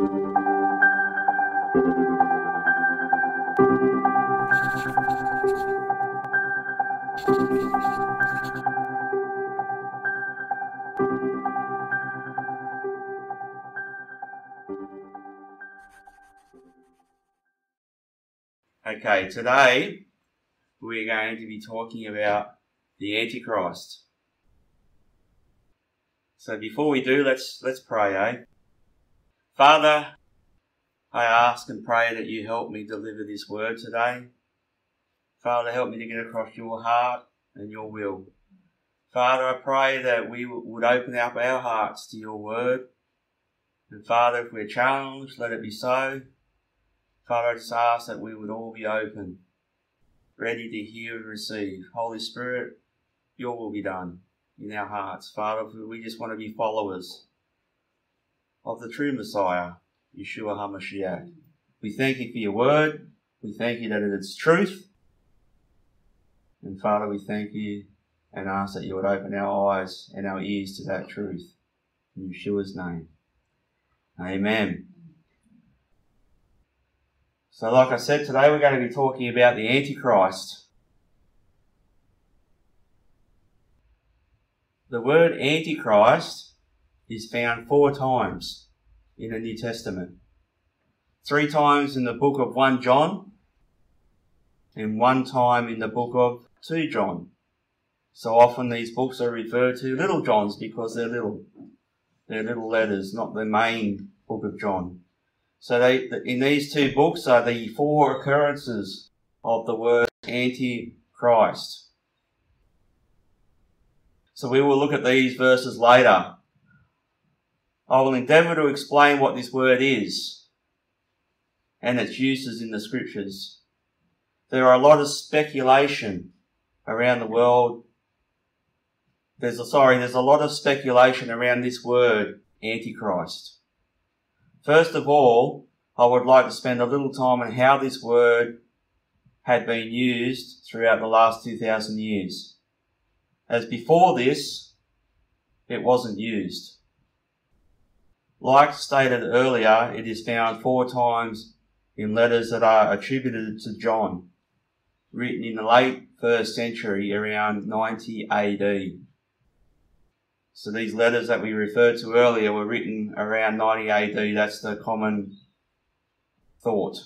Okay, today we're going to be talking about the Antichrist. So before we do, let's let's pray, eh? Father, I ask and pray that you help me deliver this word today. Father, help me to get across your heart and your will. Father, I pray that we would open up our hearts to your word. And Father, if we're challenged, let it be so. Father, I just ask that we would all be open, ready to hear and receive. Holy Spirit, your will be done in our hearts. Father, we just want to be followers of the true Messiah, Yeshua HaMashiach. We thank you for your word. We thank you that it is truth. And Father, we thank you and ask that you would open our eyes and our ears to that truth. In Yeshua's name. Amen. So, like I said, today we're going to be talking about the Antichrist. The word Antichrist is found four times in the New Testament. Three times in the book of 1 John, and one time in the book of 2 John. So often these books are referred to little Johns because they're little. They're little letters, not the main book of John. So they, in these two books are the four occurrences of the word Antichrist. So we will look at these verses later. I will endeavour to explain what this word is and its uses in the scriptures. There are a lot of speculation around the world. There's a, sorry, there's a lot of speculation around this word, Antichrist. First of all, I would like to spend a little time on how this word had been used throughout the last 2,000 years. As before this, it wasn't used. Like stated earlier, it is found four times in letters that are attributed to John, written in the late first century around 90 AD. So these letters that we referred to earlier were written around 90 AD. That's the common thought.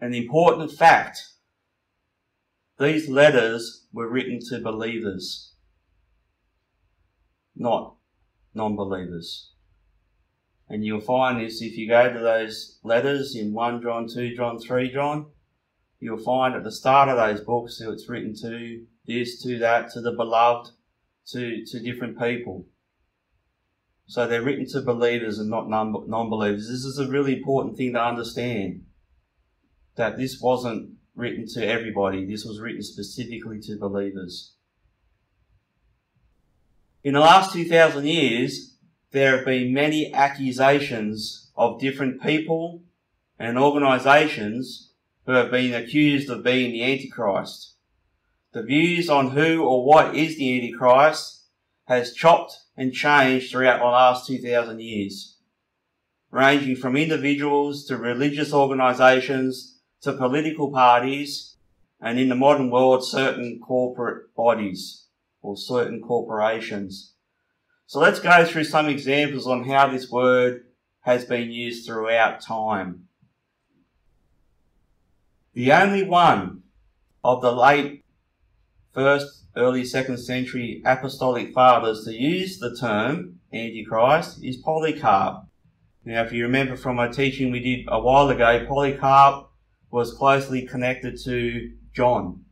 An important fact these letters were written to believers, not non believers. And you'll find this if you go to those letters in 1 John, 2 John, 3 John, you'll find at the start of those books it's written to this, to that, to the beloved, to, to different people. So they're written to believers and not non believers. This is a really important thing to understand that this wasn't written to everybody, this was written specifically to believers. In the last 2,000 years, there have been many accusations of different people and organisations who have been accused of being the Antichrist. The views on who or what is the Antichrist has chopped and changed throughout the last 2,000 years, ranging from individuals to religious organisations to political parties and in the modern world, certain corporate bodies or certain corporations. So let's go through some examples on how this word has been used throughout time. The only one of the late first, early second century apostolic fathers to use the term Antichrist is Polycarp. Now, if you remember from a teaching we did a while ago, Polycarp was closely connected to John.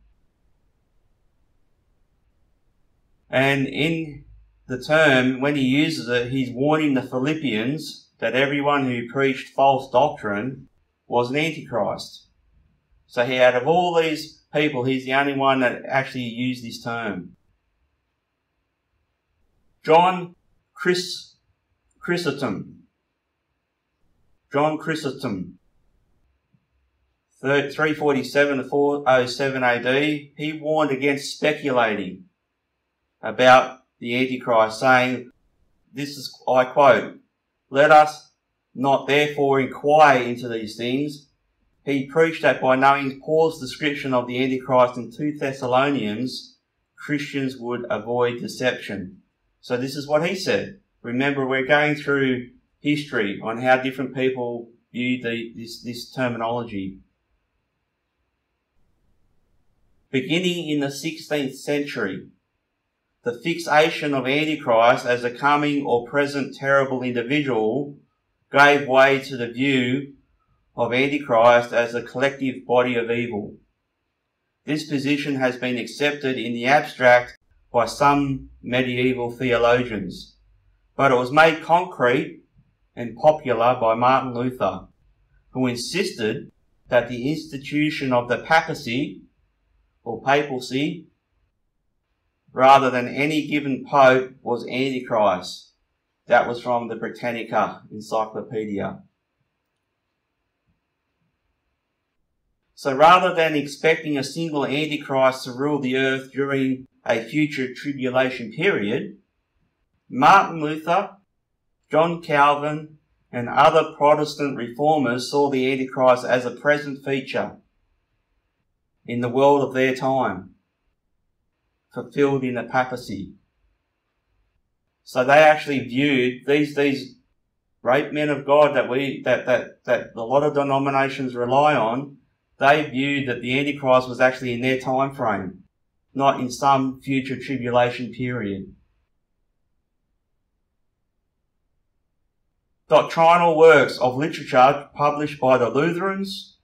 And in the term, when he uses it, he's warning the Philippians that everyone who preached false doctrine was an antichrist. So he, out of all these people, he's the only one that actually used this term. John Chris, Chrysostom. John Chrysostom. 347 to 407 AD, he warned against speculating about the Antichrist, saying, this is, I quote, let us not therefore inquire into these things. He preached that by knowing Paul's description of the Antichrist in 2 Thessalonians, Christians would avoid deception. So this is what he said. Remember, we're going through history on how different people view the, this, this terminology. Beginning in the 16th century, the fixation of Antichrist as a coming or present terrible individual gave way to the view of Antichrist as a collective body of evil. This position has been accepted in the abstract by some medieval theologians, but it was made concrete and popular by Martin Luther, who insisted that the institution of the papacy or papacy rather than any given pope was Antichrist. That was from the Britannica Encyclopedia. So rather than expecting a single Antichrist to rule the earth during a future tribulation period, Martin Luther, John Calvin, and other Protestant reformers saw the Antichrist as a present feature in the world of their time fulfilled in the papacy. So they actually viewed these these great men of God that we that that that a lot of denominations rely on. They viewed that the Antichrist was actually in their time frame, not in some future tribulation period. Doctrinal works of literature published by the Lutherans,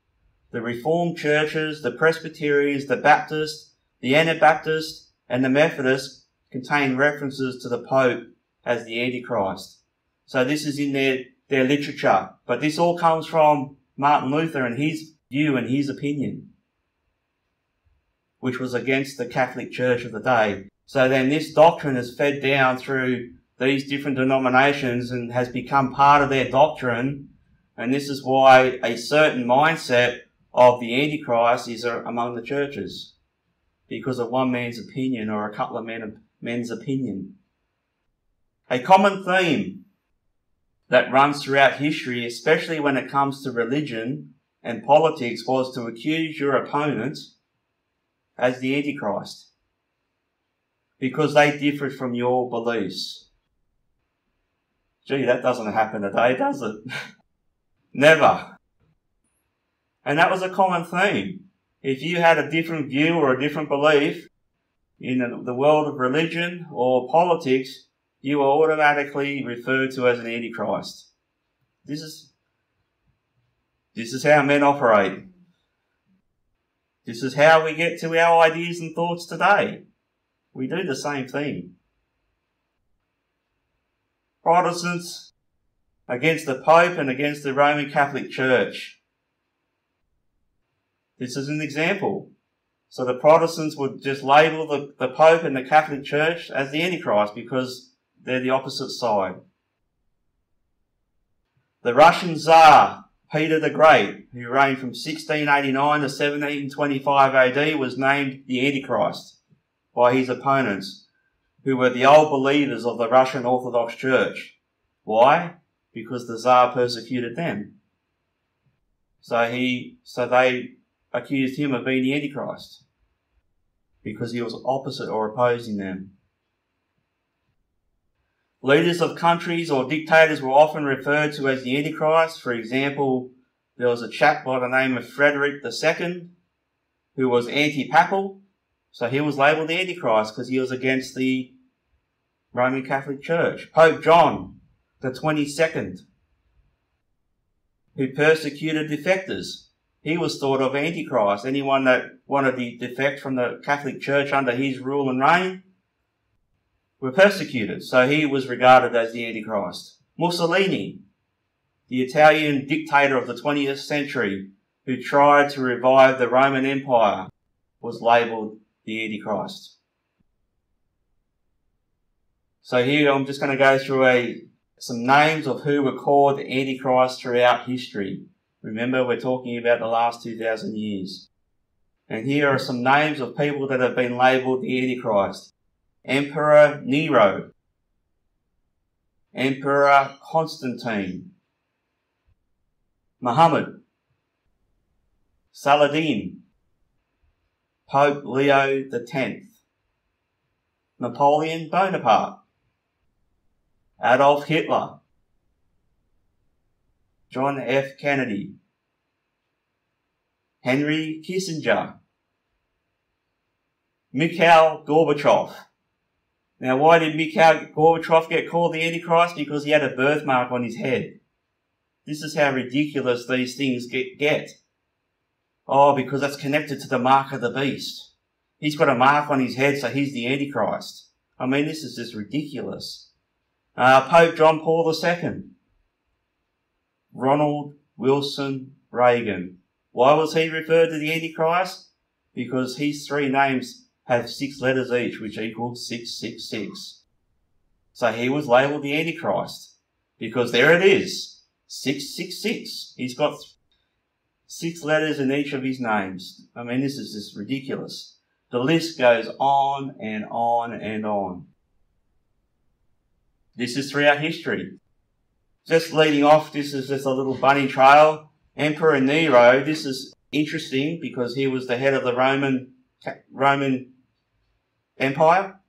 the Reformed churches, the Presbyterians, the Baptists, the Anabaptists, and the Methodists contain references to the Pope as the Antichrist. So this is in their, their literature. But this all comes from Martin Luther and his view and his opinion, which was against the Catholic Church of the day. So then this doctrine is fed down through these different denominations and has become part of their doctrine. And this is why a certain mindset of the Antichrist is uh, among the churches because of one man's opinion or a couple of men, men's opinion. A common theme that runs throughout history, especially when it comes to religion and politics, was to accuse your opponent as the Antichrist because they differ from your beliefs. Gee, that doesn't happen today, does it? Never. And that was a common theme if you had a different view or a different belief in the world of religion or politics, you are automatically referred to as an antichrist. This is this is how men operate. This is how we get to our ideas and thoughts today. We do the same thing. Protestants against the Pope and against the Roman Catholic Church. This is an example. So the Protestants would just label the, the Pope and the Catholic Church as the Antichrist because they're the opposite side. The Russian Tsar, Peter the Great, who reigned from 1689 to 1725 AD, was named the Antichrist by his opponents, who were the old believers of the Russian Orthodox Church. Why? Because the Tsar persecuted them. So he, so they accused him of being the Antichrist because he was opposite or opposing them. Leaders of countries or dictators were often referred to as the Antichrist. For example, there was a chap by the name of Frederick II who was anti-papal. So he was labelled the Antichrist because he was against the Roman Catholic Church. Pope John the 22nd, who persecuted defectors he was thought of Antichrist. Anyone that wanted to defect from the Catholic Church under his rule and reign were persecuted. So he was regarded as the Antichrist. Mussolini, the Italian dictator of the 20th century, who tried to revive the Roman Empire, was labelled the Antichrist. So here I'm just going to go through a, some names of who were called the Antichrist throughout history. Remember, we're talking about the last 2,000 years. And here are some names of people that have been labelled the Antichrist. Emperor Nero, Emperor Constantine, Muhammad, Saladin, Pope Leo X, Napoleon Bonaparte, Adolf Hitler, John F. Kennedy, Henry Kissinger, Mikhail Gorbachev. Now, why did Mikhail Gorbachev get called the Antichrist? Because he had a birthmark on his head. This is how ridiculous these things get. Oh, because that's connected to the mark of the beast. He's got a mark on his head, so he's the Antichrist. I mean, this is just ridiculous. Uh, Pope John Paul II. Ronald Wilson Reagan. Why was he referred to the Antichrist? Because his three names have six letters each, which equals 666. So he was labelled the Antichrist. Because there it is. 666. He's got six letters in each of his names. I mean, this is just ridiculous. The list goes on and on and on. This is throughout history. Just leading off, this is just a little bunny trail. Emperor Nero, this is interesting because he was the head of the Roman, Roman Empire.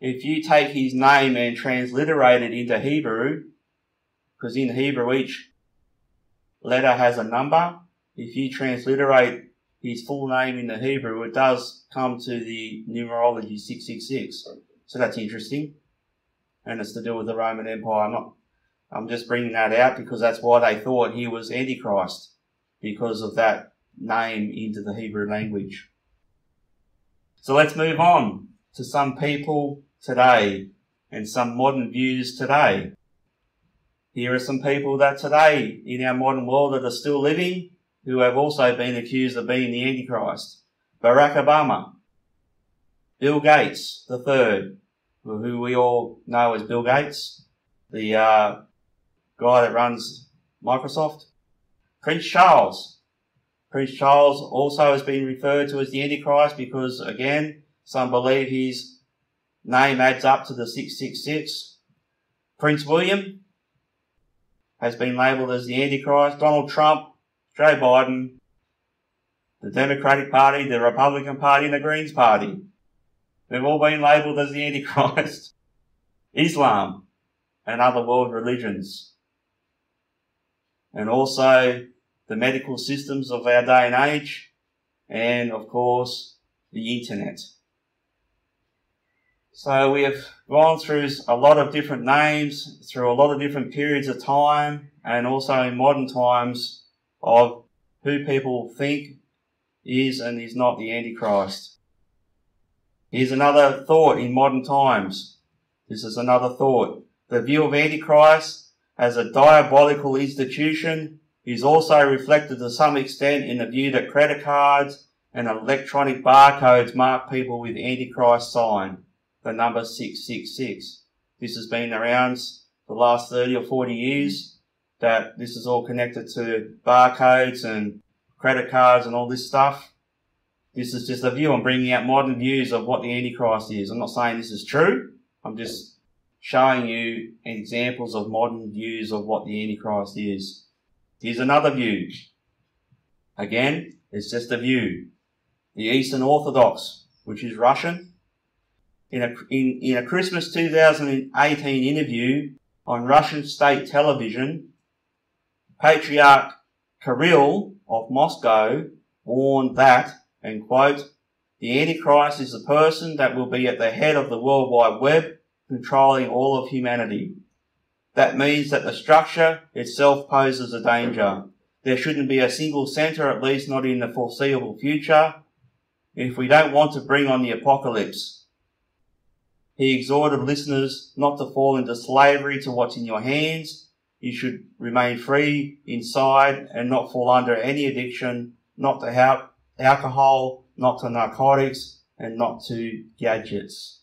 If you take his name and transliterate it into Hebrew, because in Hebrew each letter has a number, if you transliterate his full name into Hebrew, it does come to the numerology 666. So that's interesting. And it's to do with the Roman Empire. I'm not, I'm just bringing that out because that's why they thought he was Antichrist, because of that name into the Hebrew language. So let's move on to some people today and some modern views today. Here are some people that today in our modern world that are still living who have also been accused of being the Antichrist. Barack Obama, Bill Gates the third, who we all know as Bill Gates, the uh, guy that runs Microsoft. Prince Charles, Prince Charles also has been referred to as the Antichrist because, again, some believe his name adds up to the 666. Prince William has been labelled as the Antichrist. Donald Trump, Joe Biden, the Democratic Party, the Republican Party, and the Greens Party. They've all been labelled as the Antichrist. Islam and other world religions. And also the medical systems of our day and age, and of course, the internet. So we have gone through a lot of different names, through a lot of different periods of time, and also in modern times of who people think is and is not the Antichrist. Here's another thought in modern times. This is another thought. The view of Antichrist as a diabolical institution is also reflected to some extent in the view that credit cards and electronic barcodes mark people with Antichrist sign, the number 666. This has been around the last 30 or 40 years, that this is all connected to barcodes and credit cards and all this stuff. This is just a view. I'm bringing out modern views of what the Antichrist is. I'm not saying this is true. I'm just showing you examples of modern views of what the Antichrist is. Here's another view. Again, it's just a view. The Eastern Orthodox, which is Russian. In a, in, in a Christmas 2018 interview on Russian state television, Patriarch Kirill of Moscow warned that, and quote, the Antichrist is the person that will be at the head of the World Wide Web, controlling all of humanity. That means that the structure itself poses a danger. There shouldn't be a single centre, at least not in the foreseeable future, if we don't want to bring on the apocalypse. He exhorted listeners not to fall into slavery to what's in your hands. You should remain free inside and not fall under any addiction, not to alcohol, not to narcotics, and not to gadgets.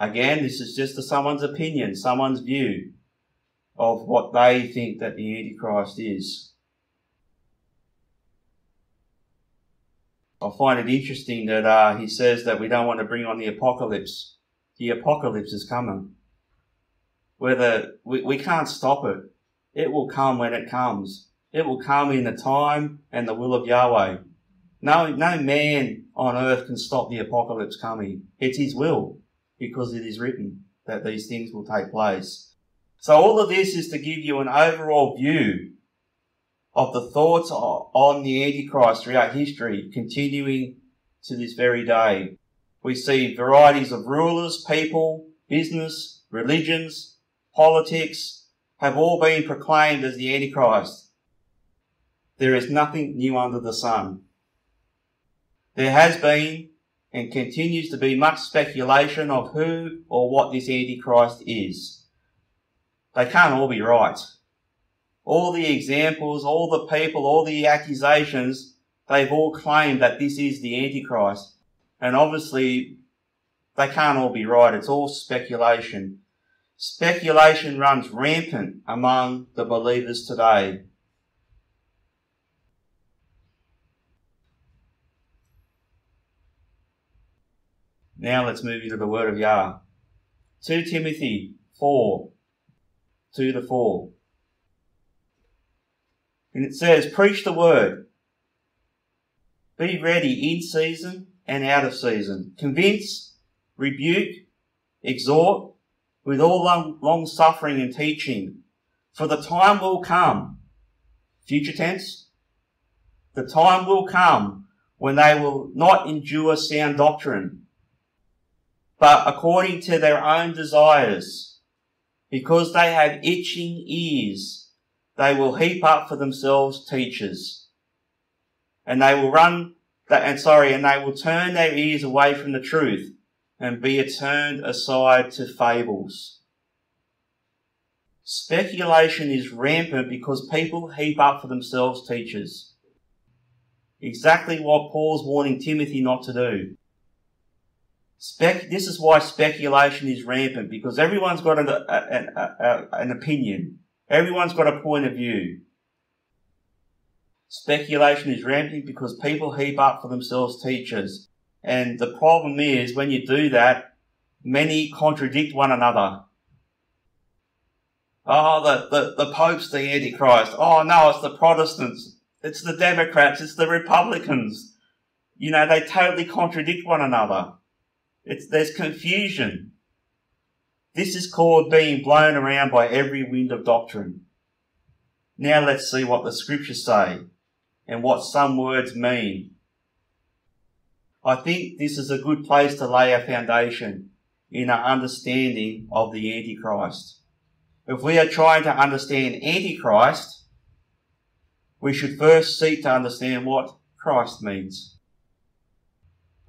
Again, this is just someone's opinion, someone's view of what they think that the Antichrist is. I find it interesting that uh, he says that we don't want to bring on the apocalypse. The apocalypse is coming. whether we, we can't stop it. It will come when it comes. It will come in the time and the will of Yahweh. No, no man on earth can stop the apocalypse coming. It's his will because it is written that these things will take place. So all of this is to give you an overall view of the thoughts on the Antichrist throughout history, continuing to this very day. We see varieties of rulers, people, business, religions, politics have all been proclaimed as the Antichrist. There is nothing new under the sun. There has been and continues to be much speculation of who or what this Antichrist is. They can't all be right. All the examples, all the people, all the accusations, they've all claimed that this is the Antichrist. And obviously, they can't all be right. It's all speculation. Speculation runs rampant among the believers today. Now let's move into the word of Yah. 2 Timothy 4, 2 to 4. And it says, Preach the word. Be ready in season and out of season. Convince, rebuke, exhort with all long, long suffering and teaching. For the time will come, future tense, the time will come when they will not endure sound doctrine but according to their own desires. Because they have itching ears, they will heap up for themselves teachers. And they will run, that, and sorry, and they will turn their ears away from the truth and be turned aside to fables. Speculation is rampant because people heap up for themselves teachers. Exactly what Paul's warning Timothy not to do. Spec, this is why speculation is rampant because everyone's got an, a, a, a, an opinion. Everyone's got a point of view. Speculation is rampant because people heap up for themselves teachers. And the problem is when you do that, many contradict one another. Oh, the, the, the Pope's the Antichrist. Oh no, it's the Protestants. It's the Democrats. It's the Republicans. You know, they totally contradict one another. It's, there's confusion. This is called being blown around by every wind of doctrine. Now let's see what the scriptures say and what some words mean. I think this is a good place to lay a foundation in our understanding of the Antichrist. If we are trying to understand Antichrist, we should first seek to understand what Christ means.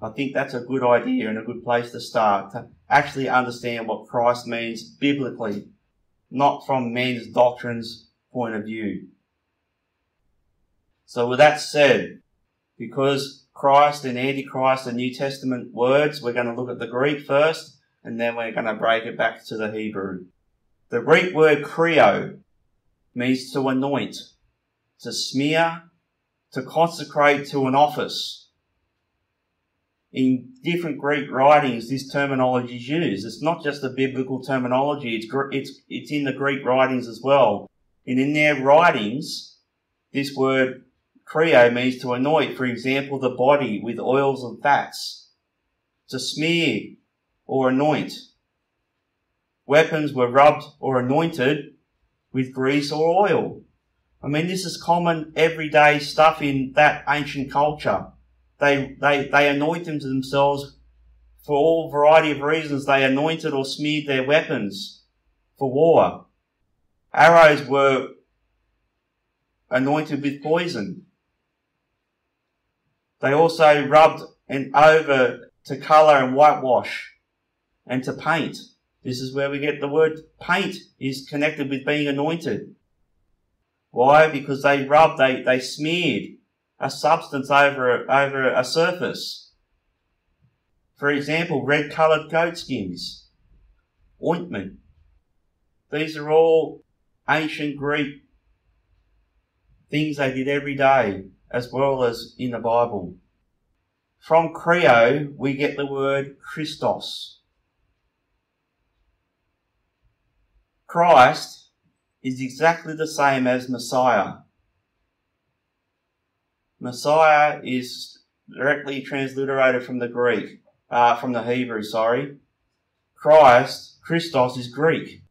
I think that's a good idea and a good place to start to actually understand what Christ means biblically, not from men's doctrines point of view. So with that said, because Christ and Antichrist are New Testament words, we're going to look at the Greek first, and then we're going to break it back to the Hebrew. The Greek word chrio means to anoint, to smear, to consecrate to an office in different Greek writings, this terminology is used. It's not just the biblical terminology, it's, it's, it's in the Greek writings as well. And in their writings, this word chrio means to anoint, for example, the body with oils and fats, to smear or anoint. Weapons were rubbed or anointed with grease or oil. I mean, this is common everyday stuff in that ancient culture. They, they, they anointed themselves for all variety of reasons. They anointed or smeared their weapons for war. Arrows were anointed with poison. They also rubbed and over to colour and whitewash and to paint. This is where we get the word paint is connected with being anointed. Why? Because they rubbed, they, they smeared a substance over, over a surface. For example, red coloured goat skins, ointment. These are all ancient Greek things they did every day, as well as in the Bible. From chrio, we get the word Christos. Christ is exactly the same as Messiah. Messiah is directly transliterated from the Greek, uh, from the Hebrew, sorry. Christ, Christos, is Greek.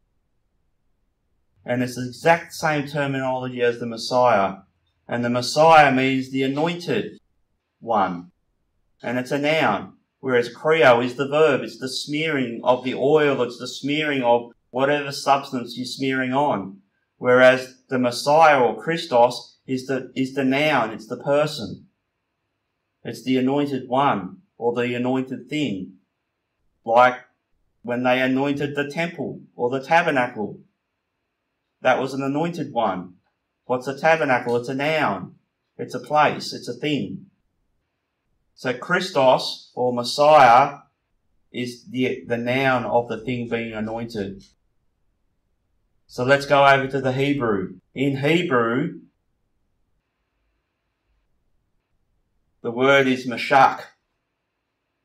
And it's the exact same terminology as the Messiah. And the Messiah means the anointed one. And it's a noun. Whereas chrio is the verb. It's the smearing of the oil. It's the smearing of whatever substance you're smearing on. Whereas the Messiah or Christos is the, is the noun. It's the person. It's the anointed one or the anointed thing. Like when they anointed the temple or the tabernacle. That was an anointed one. What's a tabernacle? It's a noun. It's a place. It's a thing. So Christos or Messiah is the, the noun of the thing being anointed. So let's go over to the Hebrew. In Hebrew, the word is mashach.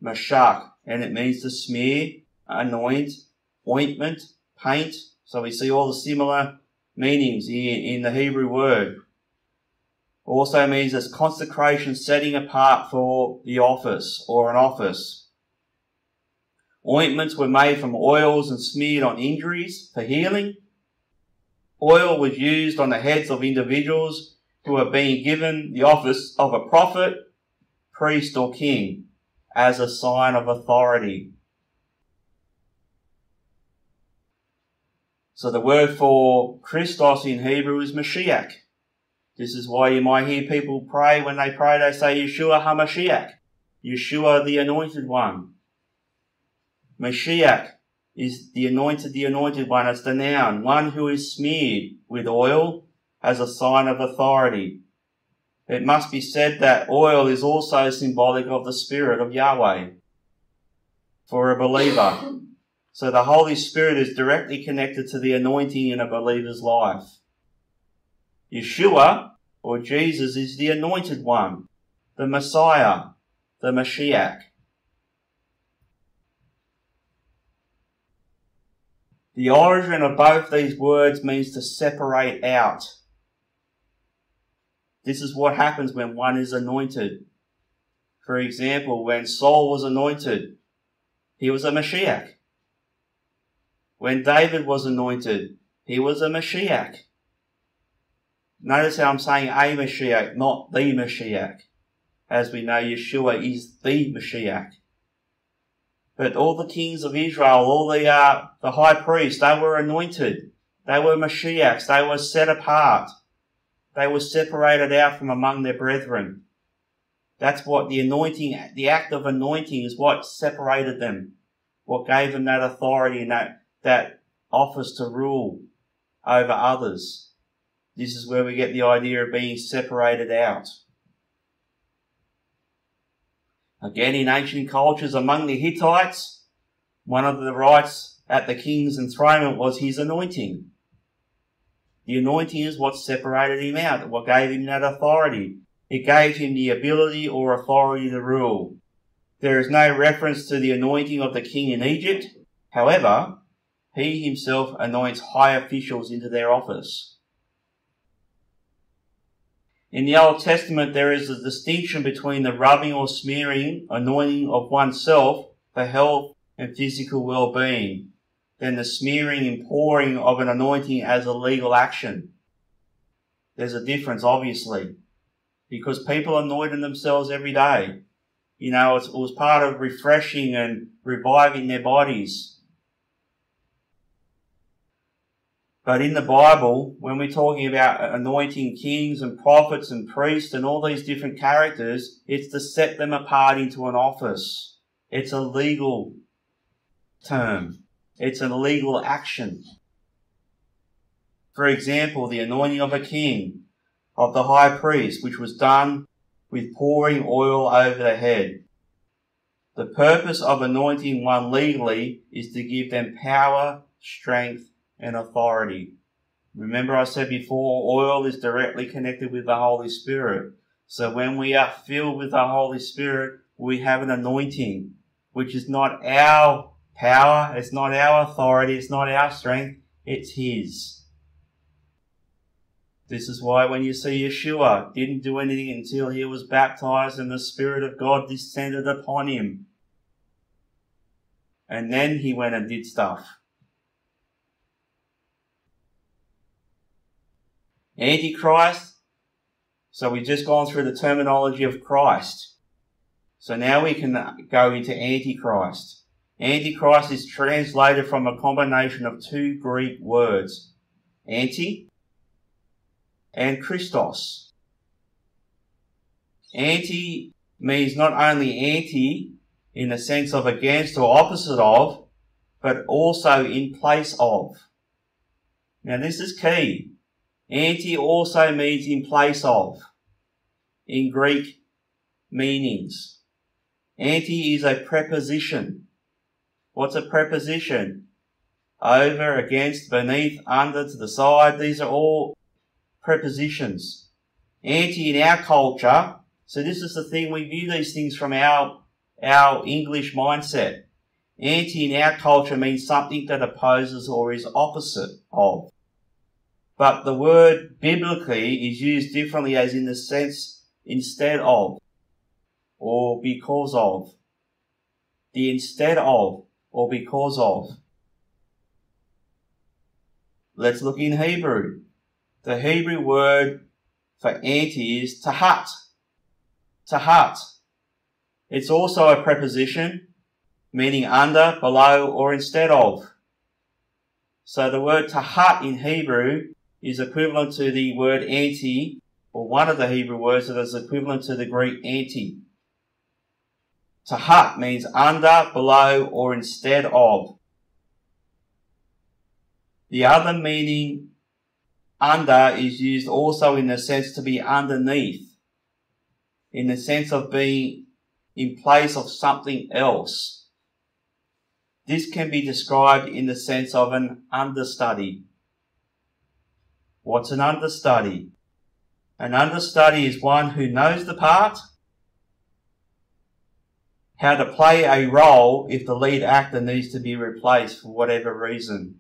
Mashach. And it means to smear, anoint, ointment, paint. So we see all the similar meanings in, in the Hebrew word. Also means as consecration setting apart for the office or an office. Ointments were made from oils and smeared on injuries for healing. Oil was used on the heads of individuals who were being given the office of a prophet, priest, or king as a sign of authority. So the word for Christos in Hebrew is Mashiach. This is why you might hear people pray when they pray, they say Yeshua HaMashiach. Yeshua the anointed one. Mashiach is the anointed, the anointed one. It's the noun, one who is smeared with oil as a sign of authority. It must be said that oil is also symbolic of the Spirit of Yahweh for a believer. So the Holy Spirit is directly connected to the anointing in a believer's life. Yeshua, or Jesus, is the anointed one, the Messiah, the Mashiach. The origin of both these words means to separate out. This is what happens when one is anointed. For example, when Saul was anointed, he was a Mashiach. When David was anointed, he was a Mashiach. Notice how I'm saying a Mashiach, not the Mashiach. As we know, Yeshua is the Mashiach. But all the kings of Israel, all the, uh, the high priests, they were anointed. They were Mashiachs. They were set apart. They were separated out from among their brethren. That's what the anointing, the act of anointing is what separated them. What gave them that authority and that that office to rule over others. This is where we get the idea of being separated out. Again, in ancient cultures among the Hittites, one of the rights at the king's enthronement was his anointing. The anointing is what separated him out, what gave him that authority. It gave him the ability or authority to rule. There is no reference to the anointing of the king in Egypt. However, he himself anoints high officials into their office. In the Old Testament, there is a distinction between the rubbing or smearing, anointing of oneself for health and physical well-being, than the smearing and pouring of an anointing as a legal action. There's a difference, obviously, because people anointed themselves every day. You know, it was part of refreshing and reviving their bodies. But in the Bible, when we're talking about anointing kings and prophets and priests and all these different characters, it's to set them apart into an office. It's a legal term. It's a legal action. For example, the anointing of a king, of the high priest, which was done with pouring oil over the head. The purpose of anointing one legally is to give them power, strength, and authority. Remember I said before, oil is directly connected with the Holy Spirit. So when we are filled with the Holy Spirit, we have an anointing, which is not our power, it's not our authority, it's not our strength, It's His. This is why when you see Yeshua didn't do anything until he was baptized and the Spirit of God descended upon him. And then he went and did stuff. Antichrist. So we've just gone through the terminology of Christ. So now we can go into Antichrist. Antichrist is translated from a combination of two Greek words. Anti and Christos. Anti means not only anti in the sense of against or opposite of, but also in place of. Now this is key. Anti also means in place of in Greek meanings. Anti is a preposition. What's a preposition? Over, against, beneath, under, to the side. These are all prepositions. Anti in our culture. So this is the thing, we view these things from our, our English mindset. Anti in our culture means something that opposes or is opposite of. But the word biblically is used differently as in the sense instead of or because of. The instead of or because of. Let's look in Hebrew. The Hebrew word for anti is tahat. Tahat. It's also a preposition meaning under, below, or instead of. So the word tahat in Hebrew is equivalent to the word anti, or one of the Hebrew words that is equivalent to the Greek anti. Tahat means under, below, or instead of. The other meaning under is used also in the sense to be underneath, in the sense of being in place of something else. This can be described in the sense of an understudy. What's an understudy? An understudy is one who knows the part, how to play a role if the lead actor needs to be replaced for whatever reason.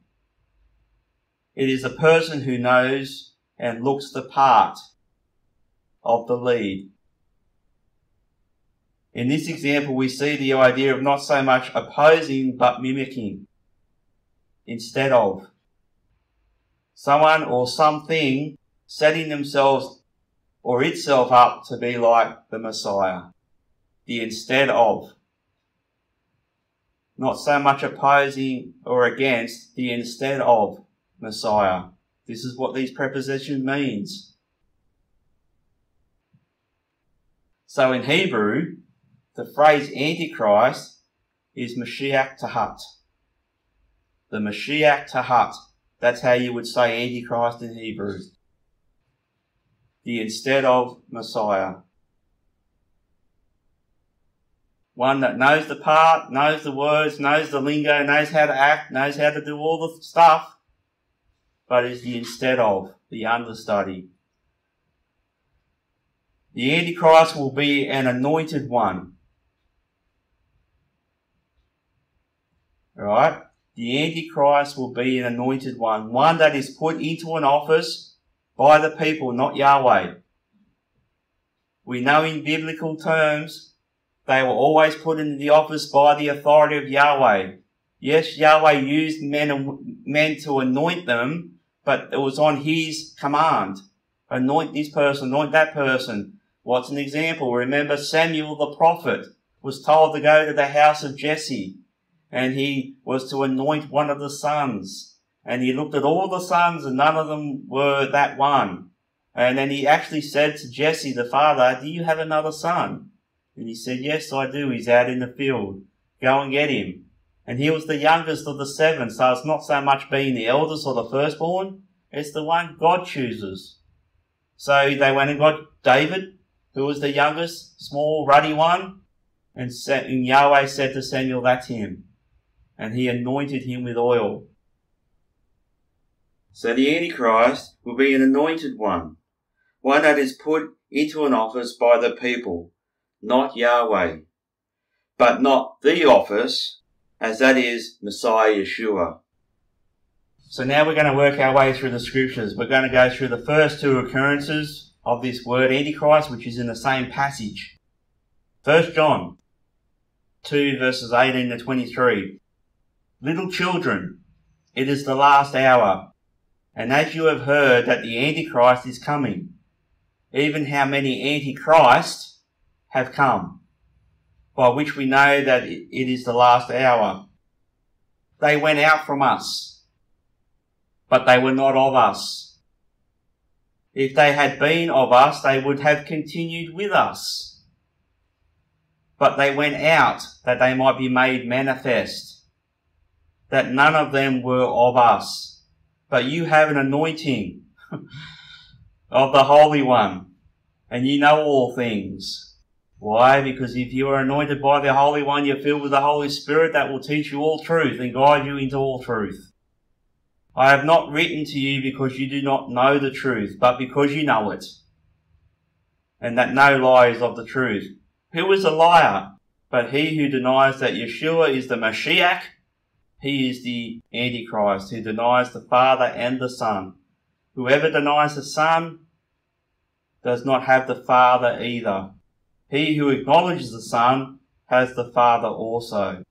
It is a person who knows and looks the part of the lead. In this example, we see the idea of not so much opposing but mimicking instead of someone or something setting themselves or itself up to be like the Messiah. The instead of. Not so much opposing or against the instead of Messiah. This is what these preposition means. So in Hebrew, the phrase Antichrist is Mashiach Tahat. The Mashiach Tahat. That's how you would say Antichrist in Hebrew. The instead of Messiah. One that knows the part, knows the words, knows the lingo, knows how to act, knows how to do all the stuff, but is the instead of, the understudy. The Antichrist will be an anointed one. Alright? the Antichrist will be an anointed one, one that is put into an office by the people, not Yahweh. We know in biblical terms, they were always put into the office by the authority of Yahweh. Yes, Yahweh used men, men to anoint them, but it was on his command. Anoint this person, anoint that person. What's an example? Remember Samuel the prophet was told to go to the house of Jesse and he was to anoint one of the sons. And he looked at all the sons and none of them were that one. And then he actually said to Jesse, the father, do you have another son? And he said, yes, I do. He's out in the field. Go and get him. And he was the youngest of the seven. So it's not so much being the eldest or the firstborn. It's the one God chooses. So they went and got David, who was the youngest, small, ruddy one. And Yahweh said to Samuel, that's him and he anointed him with oil. So the Antichrist will be an anointed one, one that is put into an office by the people, not Yahweh, but not the office, as that is Messiah Yeshua. So now we're going to work our way through the scriptures. We're going to go through the first two occurrences of this word Antichrist, which is in the same passage. First John 2 verses 18 to 23. Little children, it is the last hour. And as you have heard that the Antichrist is coming, even how many Antichrists have come, by which we know that it is the last hour. They went out from us, but they were not of us. If they had been of us, they would have continued with us. But they went out that they might be made manifest, that none of them were of us. But you have an anointing of the Holy One, and you know all things. Why? Because if you are anointed by the Holy One, you're filled with the Holy Spirit that will teach you all truth and guide you into all truth. I have not written to you because you do not know the truth, but because you know it. And that no lie is of the truth. Who is a liar? But he who denies that Yeshua is the Mashiach, he is the Antichrist who denies the Father and the Son. Whoever denies the Son does not have the Father either. He who acknowledges the Son has the Father also.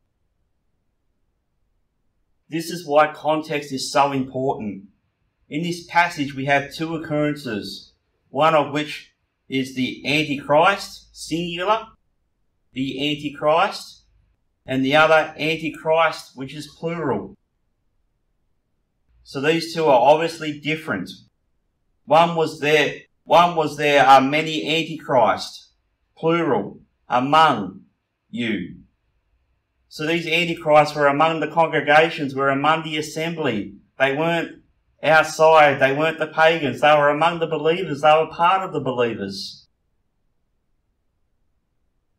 This is why context is so important. In this passage, we have two occurrences, one of which is the Antichrist, singular, the Antichrist, and the other Antichrist, which is plural. So these two are obviously different. One was there, one was there are many Antichrist, plural, among you. So these antichrists were among the congregations, were among the assembly. They weren't outside, they weren't the pagans, they were among the believers, they were part of the believers.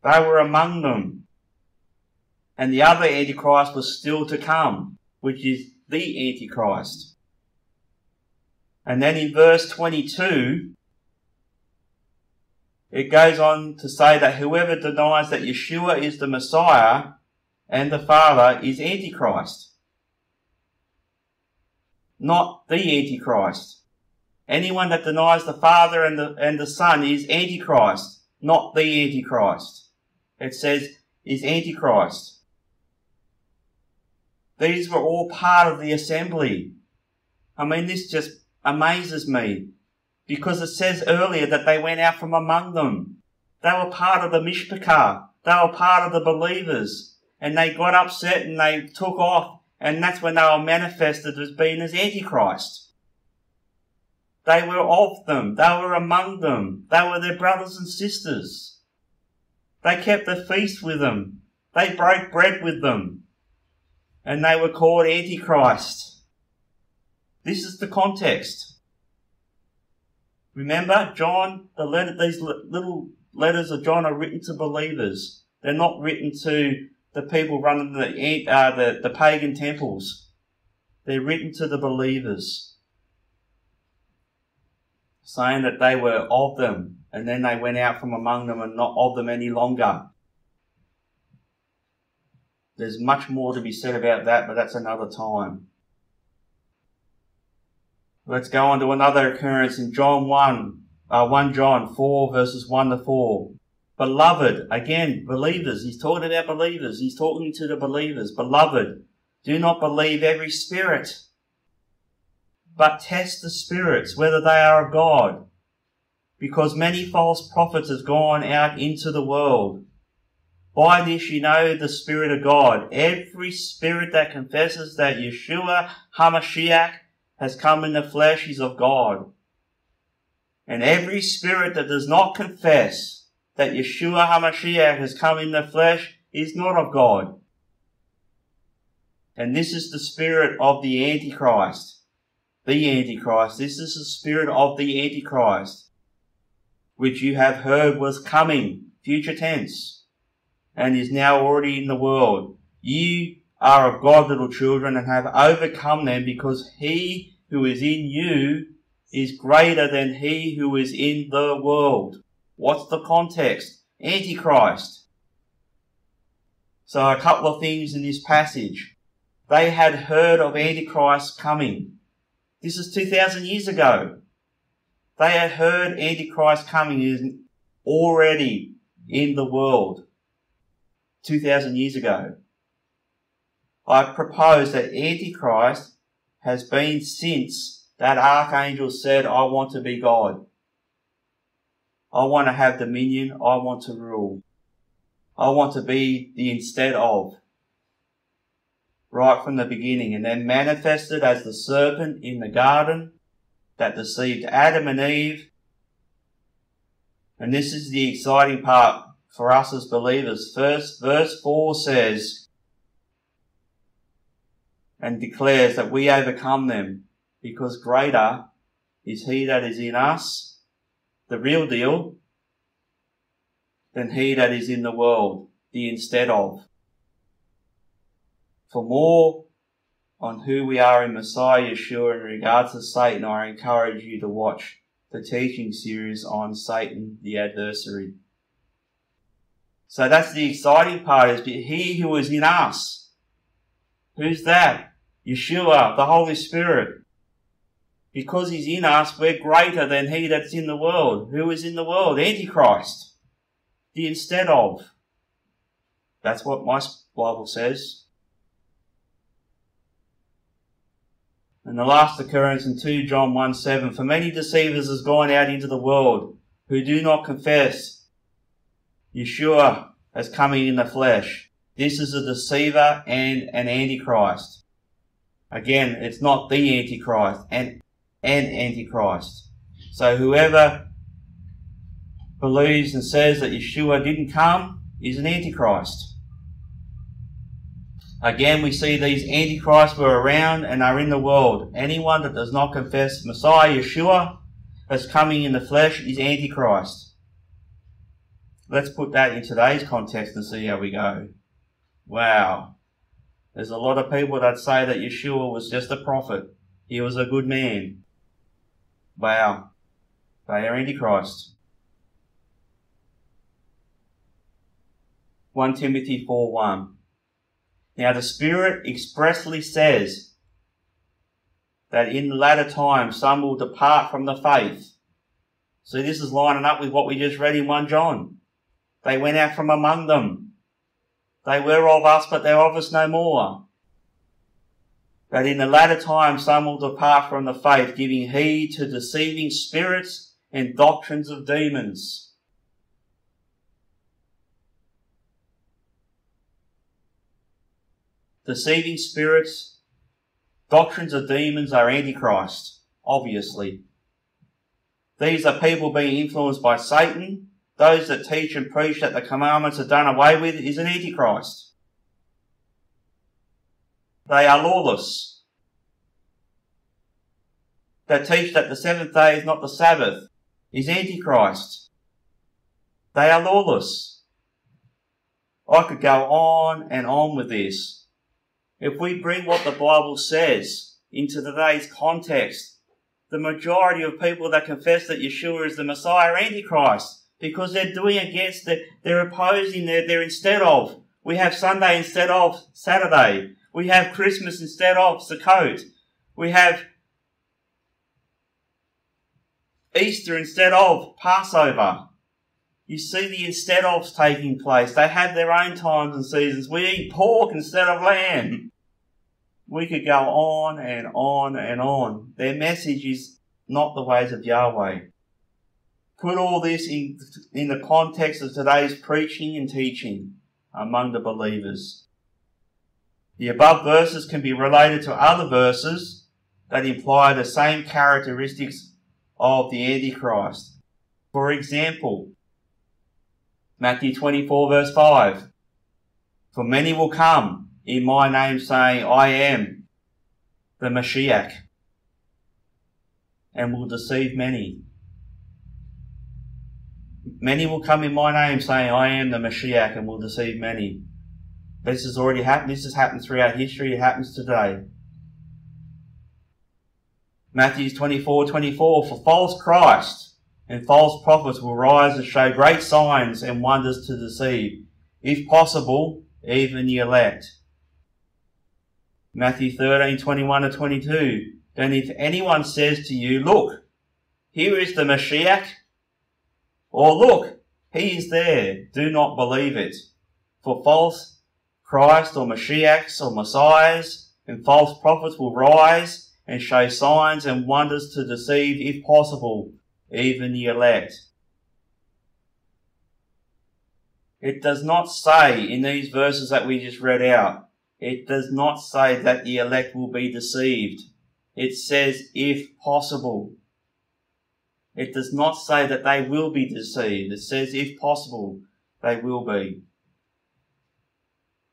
They were among them. And the other antichrist was still to come, which is the antichrist. And then in verse 22, it goes on to say that whoever denies that Yeshua is the Messiah and the Father is Antichrist. Not the Antichrist. Anyone that denies the Father and the, and the Son is Antichrist, not the Antichrist. It says is Antichrist. These were all part of the assembly. I mean, this just amazes me because it says earlier that they went out from among them. They were part of the Mishpachah. They were part of the believers and they got upset and they took off, and that's when they were manifested as being as Antichrist. They were of them. They were among them. They were their brothers and sisters. They kept the feast with them. They broke bread with them. And they were called Antichrist. This is the context. Remember, John, the letter, these little letters of John are written to believers. They're not written to the people running the, uh, the, the pagan temples. They're written to the believers, saying that they were of them, and then they went out from among them and not of them any longer. There's much more to be said about that, but that's another time. Let's go on to another occurrence in John 1, uh, 1 John 4 verses 1 to 4. Beloved, again, believers. He's talking about believers. He's talking to the believers. Beloved, do not believe every spirit, but test the spirits, whether they are of God. Because many false prophets have gone out into the world. By this you know the Spirit of God. Every spirit that confesses that Yeshua HaMashiach has come in the flesh is of God. And every spirit that does not confess that Yeshua HaMashiach has come in the flesh is not of God. And this is the spirit of the Antichrist. The Antichrist. This is the spirit of the Antichrist, which you have heard was coming, future tense, and is now already in the world. You are of God, little children, and have overcome them because he who is in you is greater than he who is in the world. What's the context? Antichrist. So a couple of things in this passage. They had heard of Antichrist coming. This is 2,000 years ago. They had heard Antichrist coming is already in the world 2,000 years ago. I propose that Antichrist has been since that archangel said, I want to be God. I want to have dominion. I want to rule. I want to be the instead of. Right from the beginning and then manifested as the serpent in the garden that deceived Adam and Eve. And this is the exciting part for us as believers. First, verse 4 says, and declares that we overcome them because greater is he that is in us, the real deal, than he that is in the world, the instead of. For more on who we are in Messiah Yeshua in regards to Satan, I encourage you to watch the teaching series on Satan, the adversary. So that's the exciting part is he who is in us. Who's that? Yeshua, the Holy Spirit. Because he's in us, we're greater than he that's in the world. Who is in the world? Antichrist. The instead of. That's what my Bible says. And the last occurrence in 2 John 1 7 For many deceivers has gone out into the world who do not confess Yeshua as coming in the flesh. This is a deceiver and an antichrist. Again, it's not the antichrist and an antichrist. So whoever believes and says that Yeshua didn't come is an antichrist. Again, we see these antichrists were around and are in the world. Anyone that does not confess Messiah Yeshua as coming in the flesh is antichrist. Let's put that in today's context and see how we go. Wow. There's a lot of people that say that Yeshua was just a prophet. He was a good man. Wow. They are antichrist. 1 Timothy 4 1. Now the Spirit expressly says that in the latter times some will depart from the faith. See, this is lining up with what we just read in 1 John. They went out from among them. They were of us, but they're of us no more. That in the latter time some will depart from the faith, giving heed to deceiving spirits and doctrines of demons deceiving spirits, doctrines of demons are antichrist, obviously. These are people being influenced by Satan. Those that teach and preach that the commandments are done away with is an antichrist. They are lawless. That teach that the seventh day is not the Sabbath is antichrist. They are lawless. I could go on and on with this. If we bring what the Bible says into today's context, the majority of people that confess that Yeshua is the Messiah are Antichrist because they're doing against the, they're opposing, they're, they're instead of. We have Sunday instead of Saturday. We have Christmas instead of Sukkot. We have Easter instead of Passover. You see the instead ofs taking place. They have their own times and seasons. We eat pork instead of lamb. We could go on and on and on. Their message is not the ways of Yahweh. Put all this in, in the context of today's preaching and teaching among the believers. The above verses can be related to other verses that imply the same characteristics of the Antichrist. For example, Matthew 24 verse 5. For many will come in my name saying, I am the Mashiach, and will deceive many. Many will come in my name saying, I am the Mashiach, and will deceive many. This has already happened. This has happened throughout history. It happens today. Matthew 24, 24, for false Christ and false prophets will rise and show great signs and wonders to deceive, if possible, even the elect. Matthew 13, 21 to 22. Then if anyone says to you, look, here is the Mashiach, or look, he is there, do not believe it. For false Christ or Mashiachs or Messiahs and false prophets will rise and show signs and wonders to deceive, if possible, even the elect. It does not say in these verses that we just read out, it does not say that the elect will be deceived. It says, if possible. It does not say that they will be deceived. It says, if possible, they will be.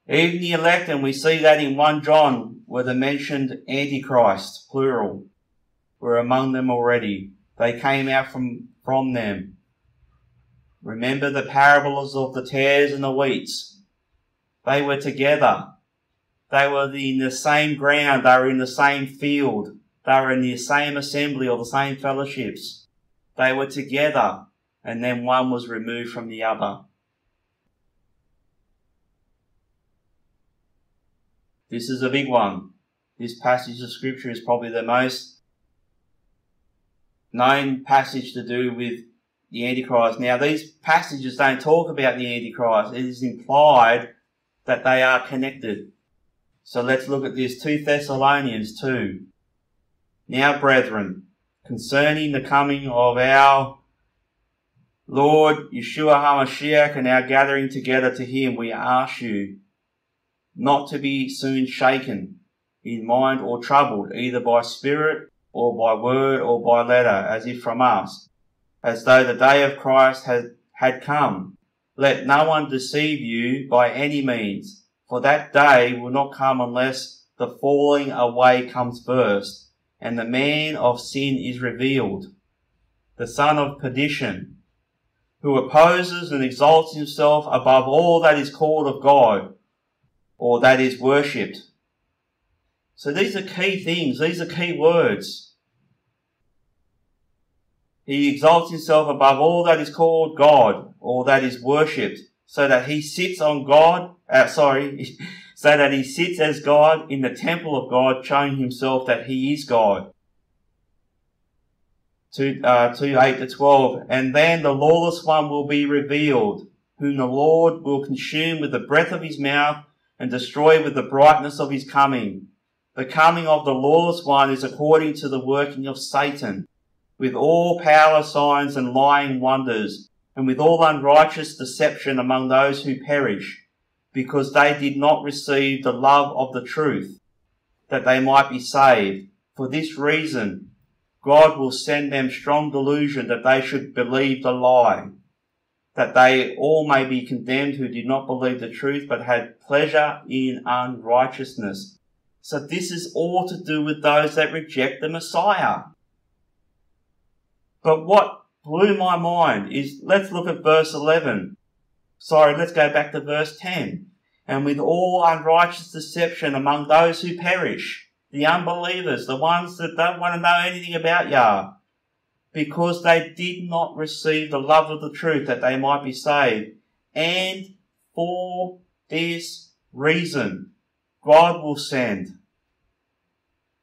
Even the elect, and we see that in 1 John, where the mentioned Antichrist, plural, were among them already. They came out from, from them. Remember the parables of the tares and the wheats. They were together. They were in the same ground. They were in the same field. They were in the same assembly or the same fellowships. They were together and then one was removed from the other. This is a big one. This passage of scripture is probably the most known passage to do with the Antichrist. Now, these passages don't talk about the Antichrist. It is implied that they are connected. So let's look at this 2 Thessalonians 2. Now, brethren, concerning the coming of our Lord Yeshua HaMashiach and our gathering together to him, we ask you not to be soon shaken in mind or troubled, either by spirit or by word or by letter, as if from us, as though the day of Christ had, had come. Let no one deceive you by any means, for that day will not come unless the falling away comes first, and the man of sin is revealed, the son of perdition, who opposes and exalts himself above all that is called of God, or that is worshipped. So these are key things, these are key words. He exalts himself above all that is called God, or that is worshipped, so that he sits on God, uh, sorry, so that he sits as God in the temple of God, showing himself that he is God. 2, uh, 2 8 to 12. And then the lawless one will be revealed, whom the Lord will consume with the breath of his mouth and destroy with the brightness of his coming. The coming of the lawless one is according to the working of Satan, with all power, signs, and lying wonders, and with all unrighteous deception among those who perish, because they did not receive the love of the truth, that they might be saved. For this reason, God will send them strong delusion that they should believe the lie that they all may be condemned who did not believe the truth but had pleasure in unrighteousness. So this is all to do with those that reject the Messiah. But what blew my mind is let's look at verse 11. Sorry, let's go back to verse 10. And with all unrighteous deception among those who perish, the unbelievers, the ones that don't want to know anything about Yah, because they did not receive the love of the truth that they might be saved. And for this reason, God will send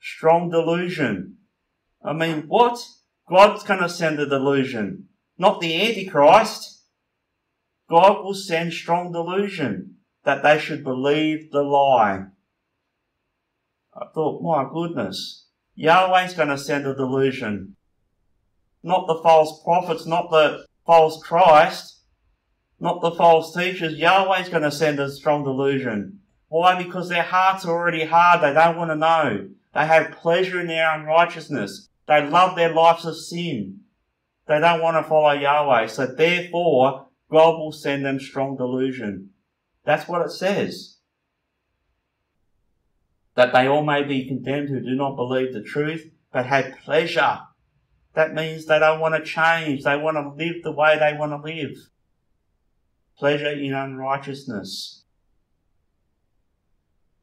strong delusion. I mean, what? God's going to send a delusion, not the Antichrist. God will send strong delusion that they should believe the lie. I thought, my goodness, Yahweh's going to send a delusion not the false prophets, not the false Christ, not the false teachers. Yahweh's going to send a strong delusion. Why? Because their hearts are already hard. They don't want to know. They have pleasure in their unrighteousness. They love their lives of sin. They don't want to follow Yahweh. So therefore, God will send them strong delusion. That's what it says. That they all may be condemned who do not believe the truth, but had pleasure that means they don't want to change. They want to live the way they want to live. Pleasure in unrighteousness.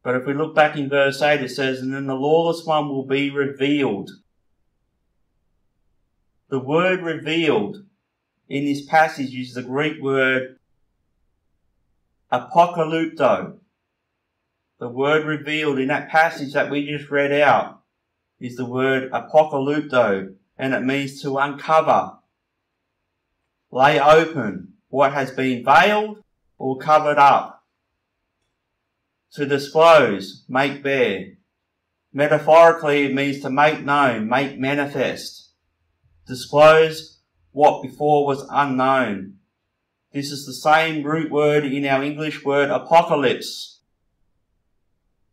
But if we look back in verse 8, it says, And then the lawless one will be revealed. The word revealed in this passage uses the Greek word apocalypto. The word revealed in that passage that we just read out is the word apocalypto, and it means to uncover, lay open what has been veiled or covered up. To disclose, make bare. Metaphorically, it means to make known, make manifest. Disclose what before was unknown. This is the same root word in our English word apocalypse,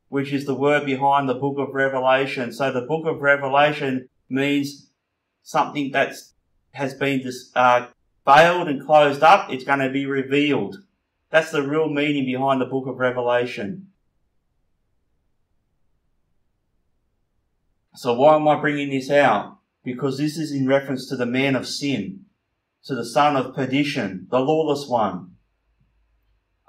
which is the word behind the book of Revelation. So the book of Revelation means something that has been uh, veiled and closed up. It's going to be revealed. That's the real meaning behind the book of Revelation. So why am I bringing this out? Because this is in reference to the man of sin, to the son of perdition, the lawless one,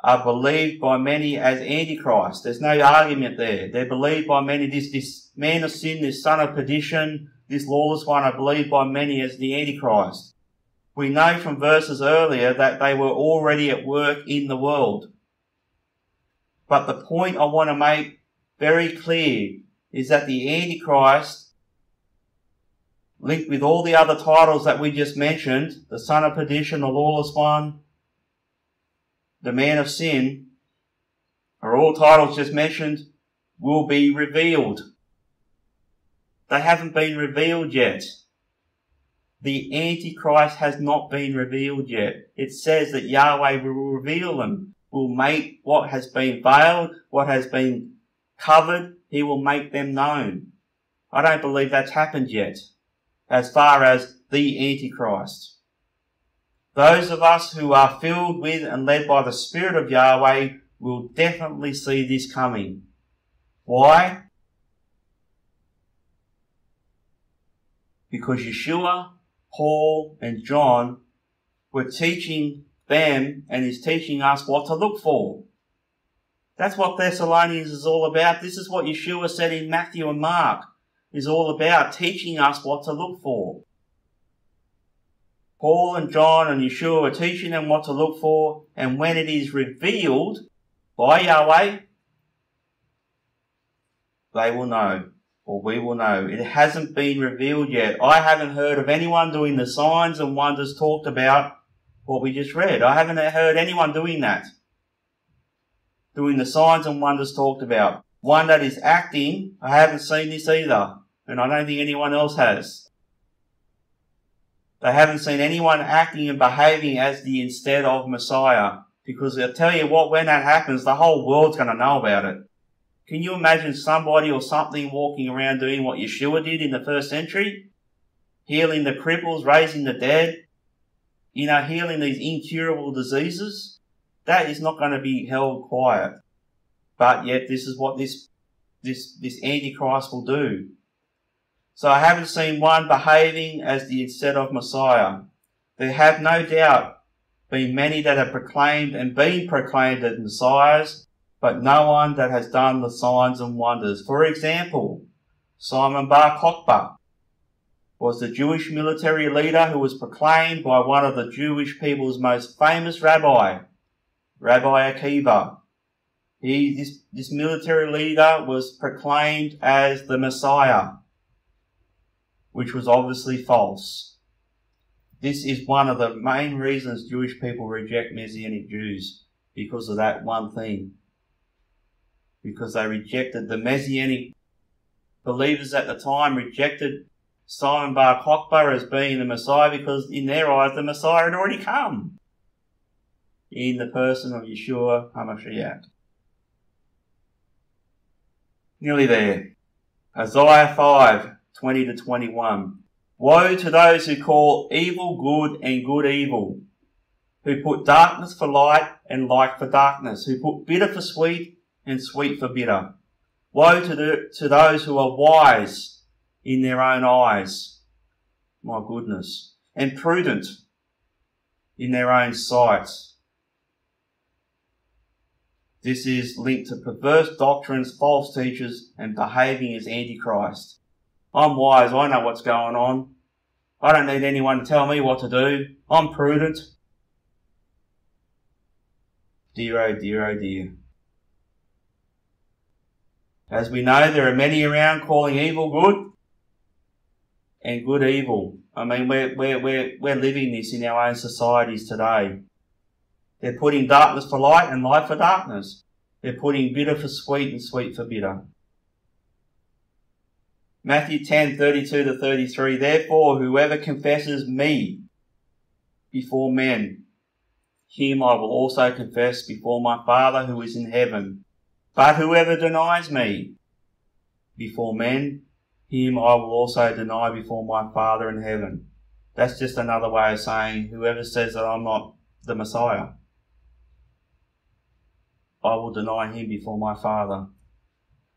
are believed by many as Antichrist. There's no argument there. They're believed by many, this, this man of sin, this son of perdition, this lawless one are believed by many as the Antichrist. We know from verses earlier that they were already at work in the world. But the point I want to make very clear is that the Antichrist, linked with all the other titles that we just mentioned, the son of perdition, the lawless one, the man of sin, are all titles just mentioned, will be revealed. They haven't been revealed yet. The Antichrist has not been revealed yet. It says that Yahweh will reveal them, will make what has been veiled, what has been covered, he will make them known. I don't believe that's happened yet, as far as the Antichrist. Those of us who are filled with and led by the Spirit of Yahweh will definitely see this coming. Why? Because Yeshua, Paul, and John were teaching them and is teaching us what to look for. That's what Thessalonians is all about. This is what Yeshua said in Matthew and Mark is all about, teaching us what to look for. Paul and John and Yeshua are teaching them what to look for, and when it is revealed by Yahweh, they will know, or we will know. It hasn't been revealed yet. I haven't heard of anyone doing the signs and wonders talked about what we just read. I haven't heard anyone doing that doing the signs and wonders talked about. One that is acting, I haven't seen this either, and I don't think anyone else has. They haven't seen anyone acting and behaving as the instead of Messiah. Because I tell you what, when that happens, the whole world's going to know about it. Can you imagine somebody or something walking around doing what Yeshua did in the first century? Healing the cripples, raising the dead, you know, healing these incurable diseases? that is not going to be held quiet. But yet this is what this, this, this Antichrist will do. So I haven't seen one behaving as the instead of Messiah. There have no doubt been many that have proclaimed and been proclaimed as Messiahs, but no one that has done the signs and wonders. For example, Simon Bar Kokhba was the Jewish military leader who was proclaimed by one of the Jewish people's most famous rabbi, Rabbi Akiva. He, this, this military leader was proclaimed as the Messiah, which was obviously false. This is one of the main reasons Jewish people reject Messianic Jews, because of that one thing. Because they rejected the Messianic believers at the time rejected Simon Bar Kokhba as being the Messiah because in their eyes the Messiah had already come in the person of Yeshua HaMashiach. Nearly there. Isaiah 5, 20 to 21. Woe to those who call evil good and good evil, who put darkness for light and light for darkness, who put bitter for sweet and sweet for bitter. Woe to, the, to those who are wise in their own eyes. My goodness. And prudent in their own sight this is linked to perverse doctrines, false teachers, and behaving as Antichrist. I'm wise, I know what's going on. I don't need anyone to tell me what to do. I'm prudent. Dear oh dear oh dear. As we know, there are many around calling evil good and good evil. I mean, we're, we're, we're, we're living this in our own societies today. They're putting darkness for light and light for darkness. They're putting bitter for sweet and sweet for bitter. Matthew 10, 32 to 33. Therefore, whoever confesses me before men, him I will also confess before my Father who is in heaven. But whoever denies me before men, him I will also deny before my Father in heaven. That's just another way of saying whoever says that I'm not the Messiah, I will deny him before my Father.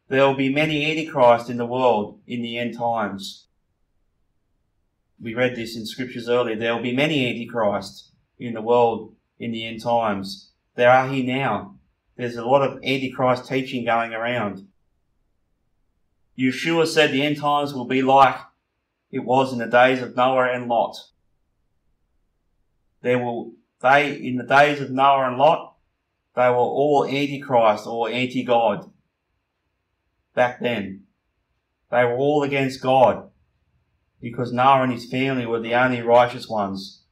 There will be many antichrists in the world in the end times. We read this in scriptures earlier. There will be many antichrists in the world in the end times. There are here now. There's a lot of antichrist teaching going around. Yeshua said the end times will be like it was in the days of Noah and Lot. There will, they, in the days of Noah and Lot, they were all antichrist or anti-God. Back then. They were all against God because Noah and his family were the only righteous ones.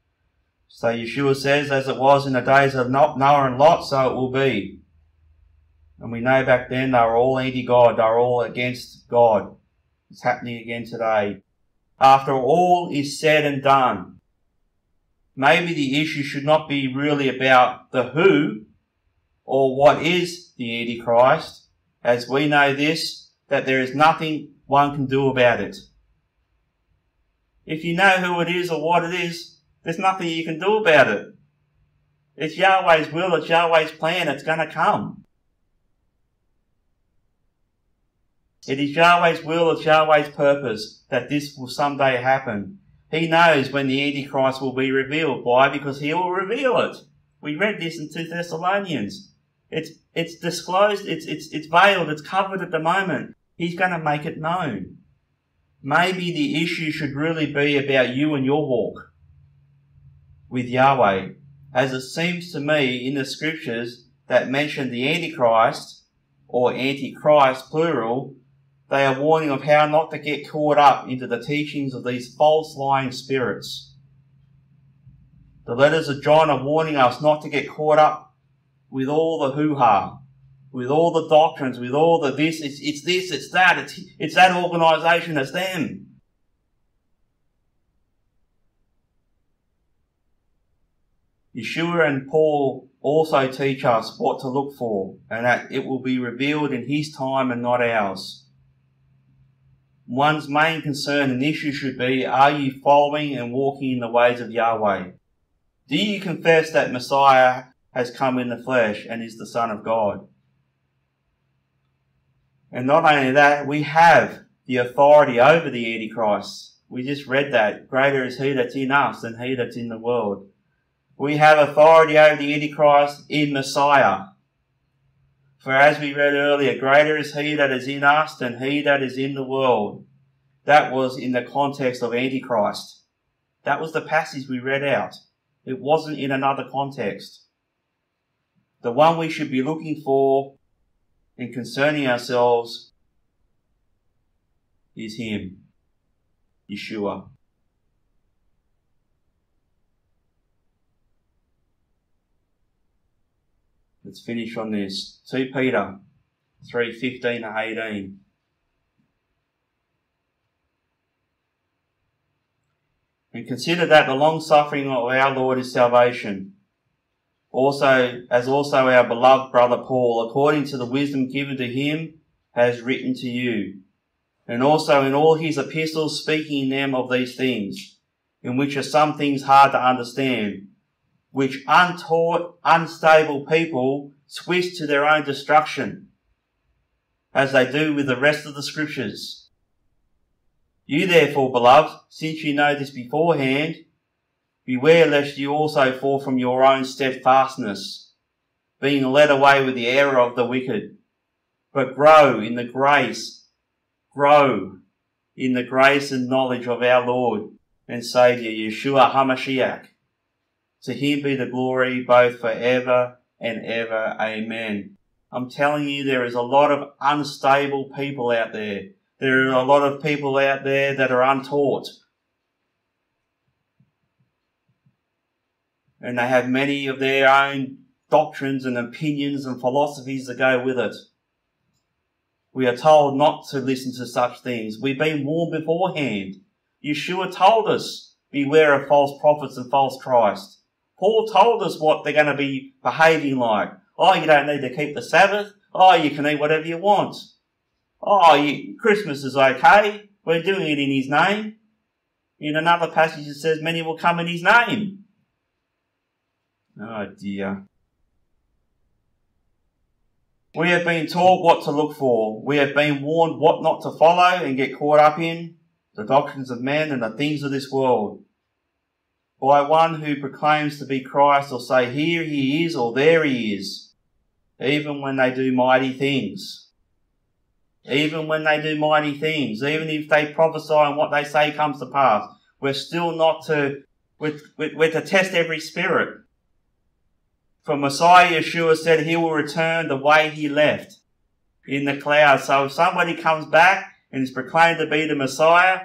So Yeshua says, as it was in the days of Noah and Lot, so it will be. And we know back then they were all anti-God. They were all against God. It's happening again today. After all is said and done, maybe the issue should not be really about the who or what is the Antichrist, as we know this, that there is nothing one can do about it. If you know who it is or what it is, there's nothing you can do about it. It's Yahweh's will, it's Yahweh's plan, it's gonna come. It is Yahweh's will, it's Yahweh's purpose that this will someday happen. He knows when the Antichrist will be revealed. Why? Because he will reveal it. We read this in 2 Thessalonians. It's, it's disclosed, it's, it's, it's veiled, it's covered at the moment. He's going to make it known. Maybe the issue should really be about you and your walk with Yahweh. As it seems to me in the scriptures that mention the Antichrist, or Antichrist plural, they are warning of how not to get caught up into the teachings of these false lying spirits. The letters of John are warning us not to get caught up with all the hoo-ha, with all the doctrines, with all the this, it's, it's this, it's that, it's, it's that organisation, it's them. Yeshua and Paul also teach us what to look for and that it will be revealed in his time and not ours one's main concern and issue should be, are you following and walking in the ways of Yahweh? Do you confess that Messiah has come in the flesh and is the Son of God? And not only that, we have the authority over the Antichrist. We just read that. Greater is he that's in us than he that's in the world. We have authority over the Antichrist in Messiah. For as we read earlier, greater is he that is in us than he that is in the world. That was in the context of Antichrist. That was the passage we read out. It wasn't in another context. The one we should be looking for and concerning ourselves is Him, Yeshua. Let's finish on this. 2 Peter 3:15 to 18. And consider that the long suffering of our Lord is salvation. Also, as also our beloved brother Paul, according to the wisdom given to him, has written to you. And also in all his epistles speaking in them of these things, in which are some things hard to understand, which untaught, unstable people twist to their own destruction, as they do with the rest of the scriptures. You therefore, beloved, since you know this beforehand, beware lest you also fall from your own steadfastness, being led away with the error of the wicked, but grow in the grace, grow in the grace and knowledge of our Lord and Saviour, Yeshua HaMashiach. To him be the glory both for ever and ever. Amen. I'm telling you, there is a lot of unstable people out there. There are a lot of people out there that are untaught. And they have many of their own doctrines and opinions and philosophies that go with it. We are told not to listen to such things. We've been warned beforehand. Yeshua told us, beware of false prophets and false Christ. Paul told us what they're going to be behaving like. Oh, you don't need to keep the Sabbath. Oh, you can eat whatever you want. Oh, you, Christmas is okay. We're doing it in His name. In another passage it says many will come in His name. Oh dear. We have been taught what to look for. We have been warned what not to follow and get caught up in the doctrines of men and the things of this world. By one who proclaims to be Christ or say, here he is or there he is, even when they do mighty things. Even when they do mighty things, even if they prophesy and what they say comes to pass, we're still not to, we're, we're to test every spirit. For Messiah Yeshua said he will return the way he left in the clouds. So if somebody comes back and is proclaimed to be the Messiah,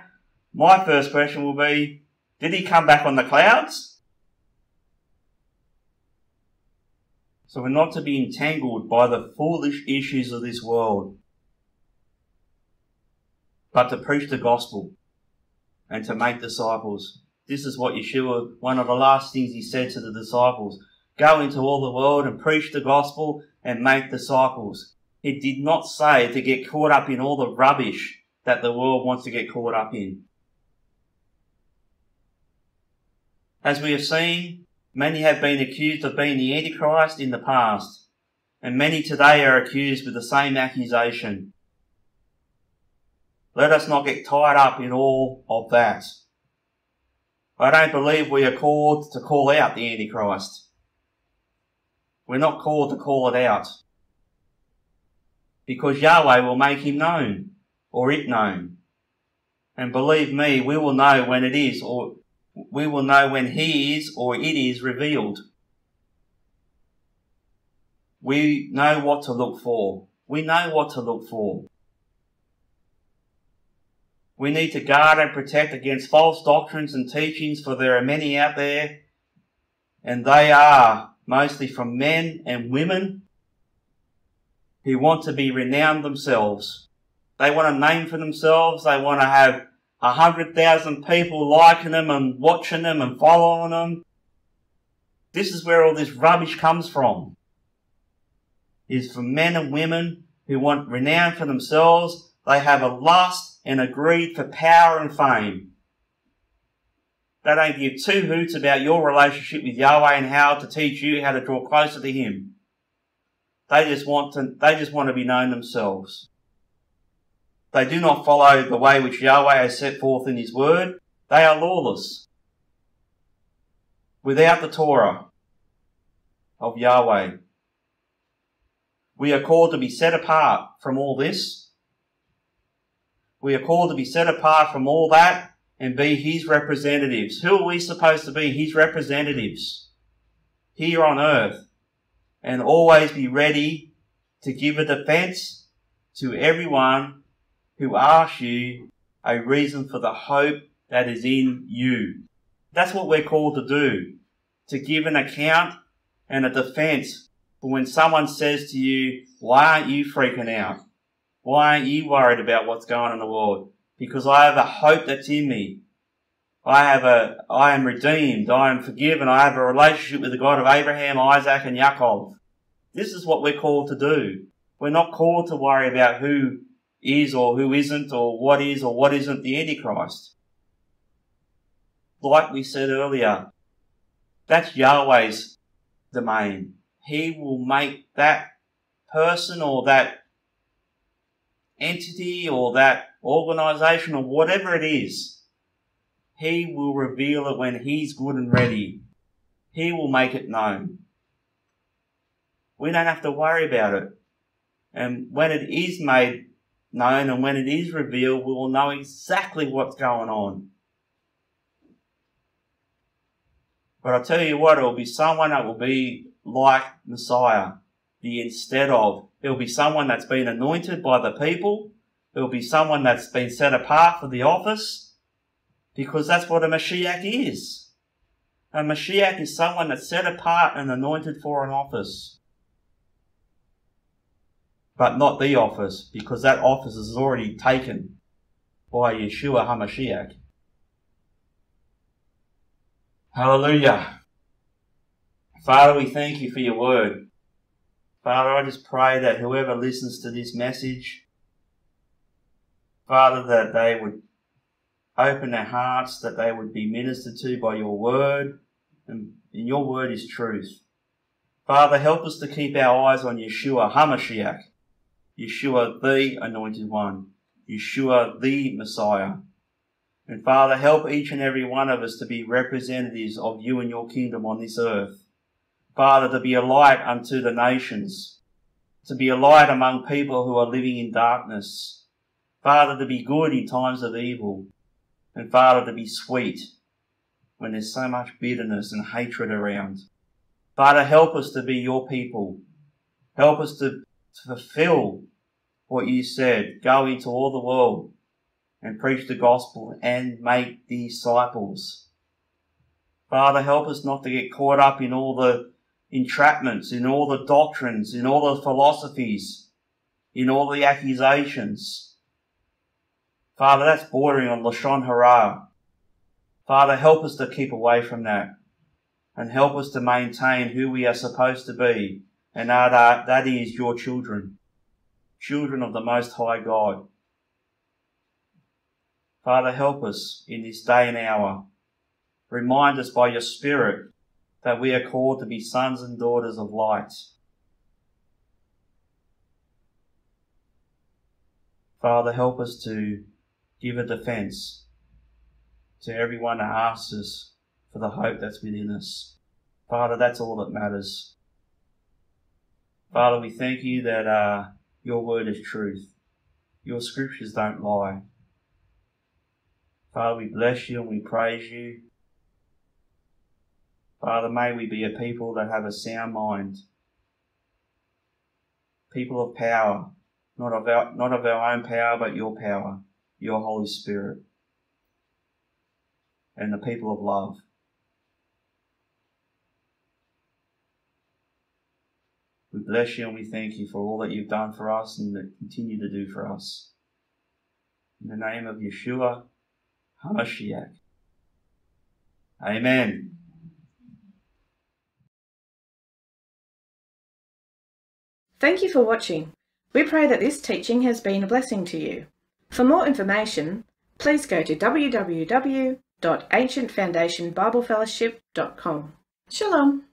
my first question will be, did he come back on the clouds? So we're not to be entangled by the foolish issues of this world, but to preach the gospel and to make disciples. This is what Yeshua, one of the last things he said to the disciples. Go into all the world and preach the gospel and make disciples. It did not say to get caught up in all the rubbish that the world wants to get caught up in. As we have seen, many have been accused of being the Antichrist in the past, and many today are accused with the same accusation. Let us not get tied up in all of that. I don't believe we are called to call out the Antichrist. We're not called to call it out. Because Yahweh will make him known, or it known. And believe me, we will know when it is, or we will know when he is, or it is revealed. We know what to look for. We know what to look for. We need to guard and protect against false doctrines and teachings, for there are many out there, and they are mostly from men and women who want to be renowned themselves. They want a name for themselves. They want to have a hundred thousand people liking them and watching them and following them. This is where all this rubbish comes from. Is from men and women who want renown for themselves. They have a lust and a greed for power and fame. They don't give two hoots about your relationship with Yahweh and how to teach you how to draw closer to Him. They just want to, they just want to be known themselves. They do not follow the way which Yahweh has set forth in His Word. They are lawless. Without the Torah of Yahweh. We are called to be set apart from all this. We are called to be set apart from all that and be his representatives. Who are we supposed to be? His representatives here on earth and always be ready to give a defense to everyone who asks you a reason for the hope that is in you. That's what we're called to do. To give an account and a defense for when someone says to you, why aren't you freaking out? Why aren't you worried about what's going on in the world? Because I have a hope that's in me. I have a, I am redeemed. I am forgiven. I have a relationship with the God of Abraham, Isaac, and Yaakov. This is what we're called to do. We're not called to worry about who is or who isn't or what is or what isn't the Antichrist. Like we said earlier, that's Yahweh's domain. He will make that person or that entity or that organization or whatever it is, He will reveal it when He's good and ready. He will make it known. We don't have to worry about it. And when it is made known and when it is revealed, we will know exactly what's going on. But I tell you what, it will be someone that will be like Messiah. the instead of. It'll be someone that's been anointed by the people. It'll be someone that's been set apart for the office. Because that's what a Mashiach is. A Mashiach is someone that's set apart and anointed for an office. But not the office, because that office is already taken by Yeshua HaMashiach. Hallelujah. Father, we thank you for your word. Father, I just pray that whoever listens to this message, Father, that they would open their hearts, that they would be ministered to by your word, and, and your word is truth. Father, help us to keep our eyes on Yeshua HaMashiach, Yeshua the Anointed One, Yeshua the Messiah. And Father, help each and every one of us to be representatives of you and your kingdom on this earth. Father, to be a light unto the nations, to be a light among people who are living in darkness. Father, to be good in times of evil. And Father, to be sweet when there's so much bitterness and hatred around. Father, help us to be your people. Help us to, to fulfill what you said. Go into all the world and preach the gospel and make disciples. Father, help us not to get caught up in all the entrapments, in all the doctrines, in all the philosophies, in all the accusations. Father, that's bordering on Lashon Hara. Father, help us to keep away from that and help us to maintain who we are supposed to be, and that, that is your children, children of the Most High God. Father, help us in this day and hour. Remind us by your Spirit that we are called to be sons and daughters of light. Father, help us to give a defense to everyone that asks us for the hope that's within us. Father, that's all that matters. Father, we thank you that uh, your word is truth. Your scriptures don't lie. Father, we bless you and we praise you. Father, may we be a people that have a sound mind, people of power, not of our, not of our own power, but your power, your Holy Spirit, and the people of love. We bless you and we thank you for all that you've done for us and that continue to do for us. In the name of Yeshua HaMashiach. Amen. Thank you for watching. We pray that this teaching has been a blessing to you. For more information, please go to www.ancientfoundationbiblefellowship.com. Shalom.